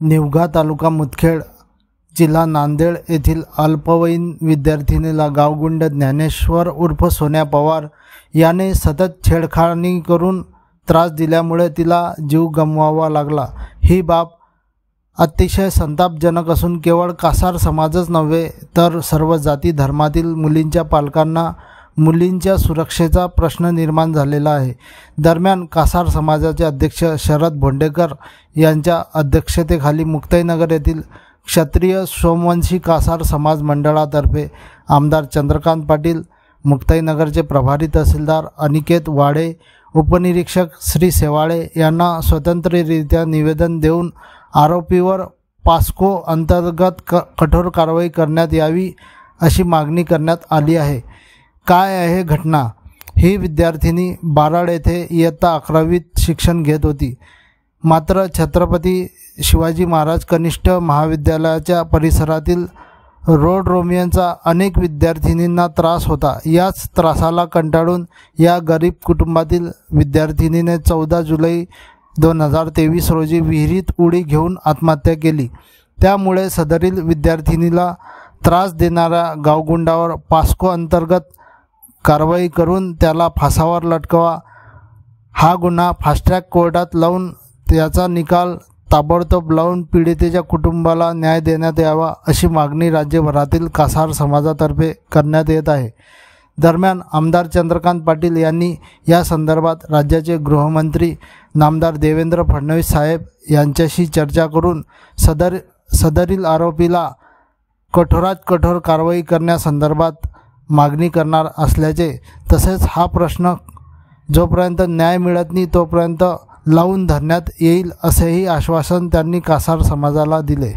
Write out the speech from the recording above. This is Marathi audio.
निवघा तालुका मुदखेड जिल्हा नांदेड येथील अल्पवयीन विद्यार्थिनीला गावगुंड ज्ञानेश्वर उर्फ सोन्या पवार याने सतत छेडखाणी करून त्रास दिल्यामुळे तिला जीव गमवावा लागला. ही बाब अतिशय संतापजनक असून केवळ कासार समाजच नव्हे तर सर्व जाती धर्मातील मुलींच्या पालकांना मुलींच्या सुरक्षेचा प्रश्न निर्माण झालेला आहे. दरम्यान कासार समाजाचे अध्यक्ष शरद भोंडेकर यांच्या अध्यक्षतेखाली मुक्ताईनगर येथील क्षत्रिय सोमवंशी कासार समाज मंडळातर्फे आमदार चंद्रकांत पाटील मुक्ताईनगरचे प्रभारी तहसीलदार अनिकेत वाडे उपनिरीक्षक श्री सेवाळे यांना स्वतंत्ररित्या निवेदन देऊन आरोपीवर पास्को अंतर्गत क कठोर कारवाई करण्यात यावी अशी मागणी करण्यात आली आहे. काय आहे घटना? ही विद्यार्थिनी बाराड येथे इयत्ता अकरावीत शिक्षण घेत होती. मात्र छत्रपती शिवाजी महाराज कनिष्ठ महाविद्यालयाच्या परिसरातील रोड रोमियनचा अनेक विद्यार्थिनींना त्रास होता. याच त्रासाला कंटाळून या गरीब कुटुंबातील विद्यार्थिनीने चौदा जुलै दोन हजार तेवीस रोजी विहिरीत उडी घेऊन आत्महत्या केली. त्यामुळे सदरील विद्यार्थिनीला त्रास देणाऱ्या गावगुंडावर पास्को अंतर्गत कारवाई करून त्याला फासावर लटकवा. हा गुन्हा फास्ट्रॅक कोर्टात लावून त्याचा निकाल ताबडतोब लावून पीडितेच्या कुटुंबाला न्याय देण्यात यावा अशी मागणी राज्यभरातील कासार समाजातर्फे करण्यात येत आहे. दरम्यान आमदार चंद्रकांत पाटील यांनी या संदर्भात राज्याचे गृहमंत्री नामदार देवेंद्र फडणवीस साहेब यांच्याशी चर्चा करून सदर सदरील आरोपीला कठोरात कठोर कारवाई करण्यासंदर्भात मागणी करणार असल्याचे तसेच हा प्रश्न जोपर्यंत न्याय मिळत नाही तोपर्यंत लावून धरण्यात येईल असेही आश्वासन त्यांनी कासार समाजाला दिले.